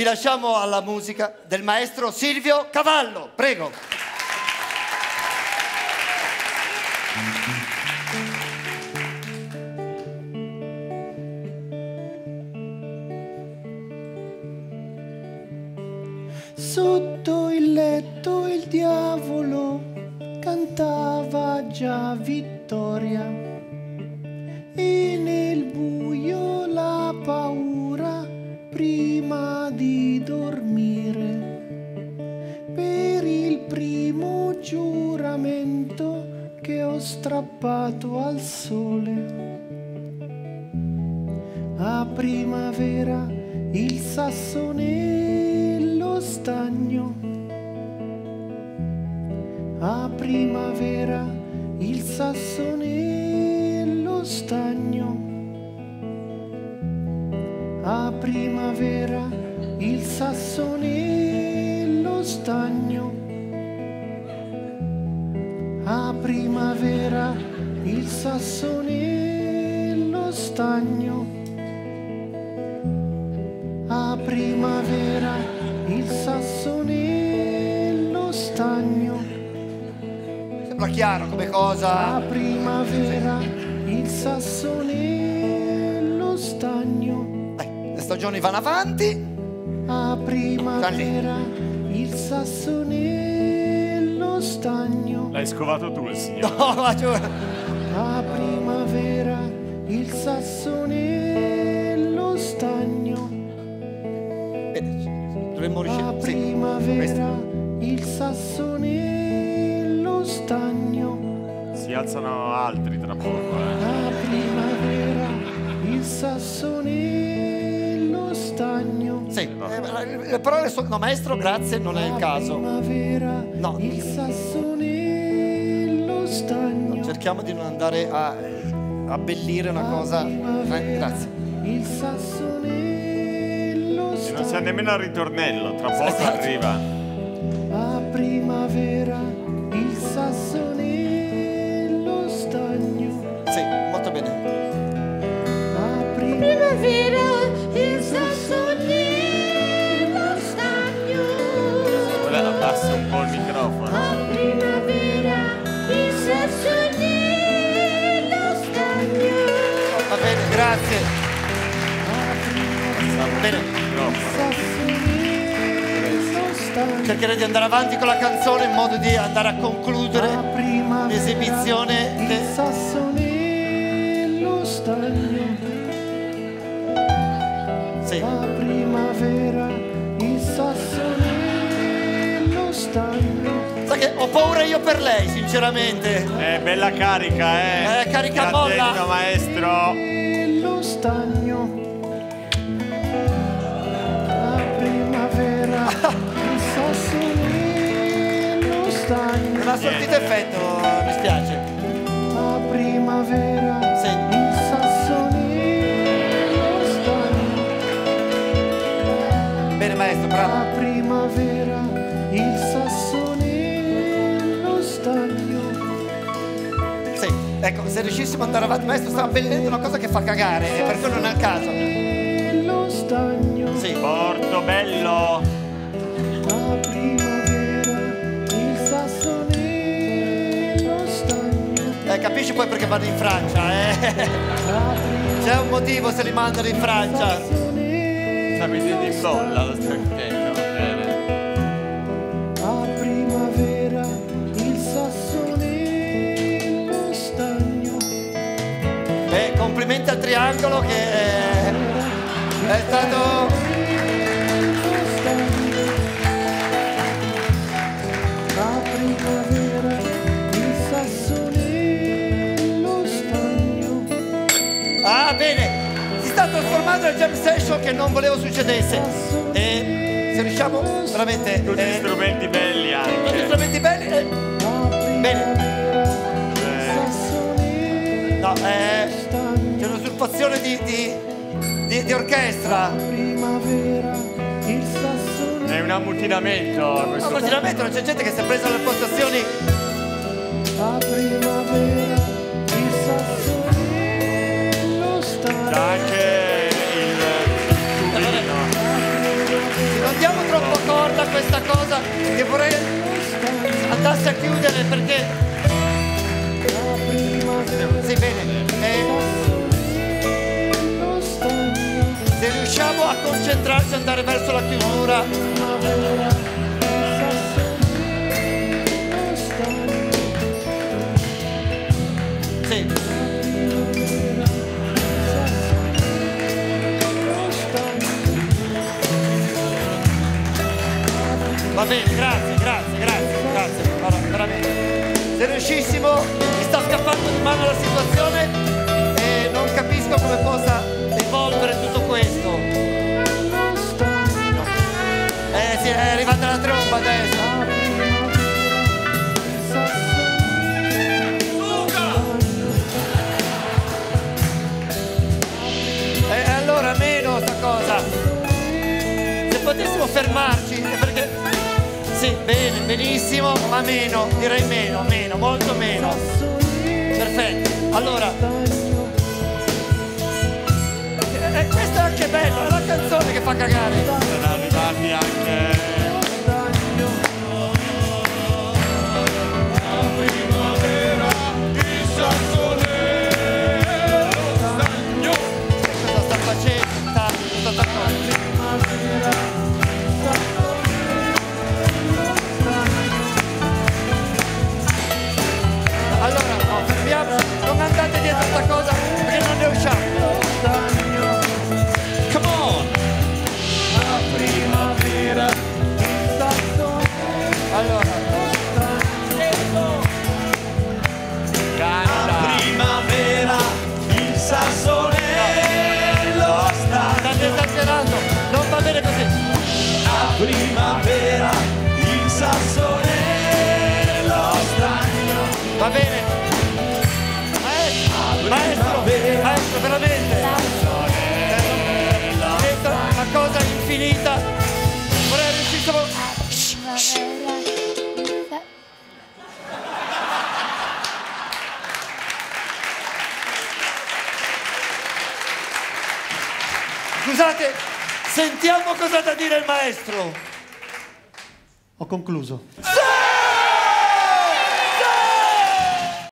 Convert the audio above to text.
vi lasciamo alla musica del maestro Silvio Cavallo. Prego. Sotto il letto il diavolo cantava già vittoria e nel buio la paura prima dormire per il primo giuramento che ho strappato al sole. A primavera il sasso nello stagno. A primavera il sasso nello stagno. A primavera il sasso nello stagno. A primavera il sasso nello stagno. A primavera il sasso nello stagno. Sembra chiaro come cosa. A primavera il sasso nello stagno. Dai, le stagioni vanno avanti. A primavera il sasso nello stagno. L'hai scovato tu il signore. No, ma giuro. A primavera il sasso nello stagno. Bene, dovremmo A riuscire. Sì, primavera il sasso nello stagno. Si alzano altri tra poco. eh. A primavera il sasso nello stagno. Sì, eh, le parole sono... No, maestro, grazie, non è il caso. primavera No. il sasso nello stagno. Cerchiamo di non andare a abbellire una cosa. Eh, grazie. Il sasso nello E non stagno. nemmeno al ritornello, tra poco Esatto. arriva. A primavera il sasso grazie. Bene. Cercherei di andare avanti con la canzone in modo di andare a concludere l'esibizione. il de- sasso nello stagno. Sì. Ho paura io per lei, sinceramente. Eh, bella carica, eh. Eh, carica Stia molla. attento, maestro. Nello stagno. A primavera il sasso nello stagno. Non ha sortito effetto, mi spiace. A primavera Ecco, se riuscissimo ad andare avanti, maestro, sta abbellendo una cosa che fa cagare, e per quello non è il caso. Stagno. Sì. Porto bello. A primavera il sasso nello stagno. Eh, capisci poi perché vanno in Francia, eh? C'è un motivo se li mandano in Francia. Sapete di bolla lo stai triangolo che è, è stato. Ah, bene! Si sta trasformando nel jam session che non volevo succedesse. E se riusciamo veramente. Tutti eh, strumenti belli tutti anche. strumenti belli. eh, nello no, eh, un'usurpazione di, di, di- di orchestra. Primavera il sasso È un ammutinamento continuamente non c'è gente che si è presa le postazioni. A primavera il sasso nello C'è stagno. anche il tubino. che vorrei andasse a chiudere perché... Sì, bene. Concentrarci e andare verso la chiusura, sì. Va bene, grazie, grazie, grazie, grazie. Allora, veramente. Se riuscissimo, mi sta scappando di mano la situazione e non capisco come possa potessimo fermarci, perché sì, bene, benissimo, ma meno, direi meno, meno, molto meno. Perfetto. Allora, eh, questa è anche bella, è la canzone che fa cagare. Maestro, maestro, veramente. Questa è una cosa infinita. Vorrei riuscissimo. Scusate, sentiamo cosa ha da dire il maestro. Ho concluso.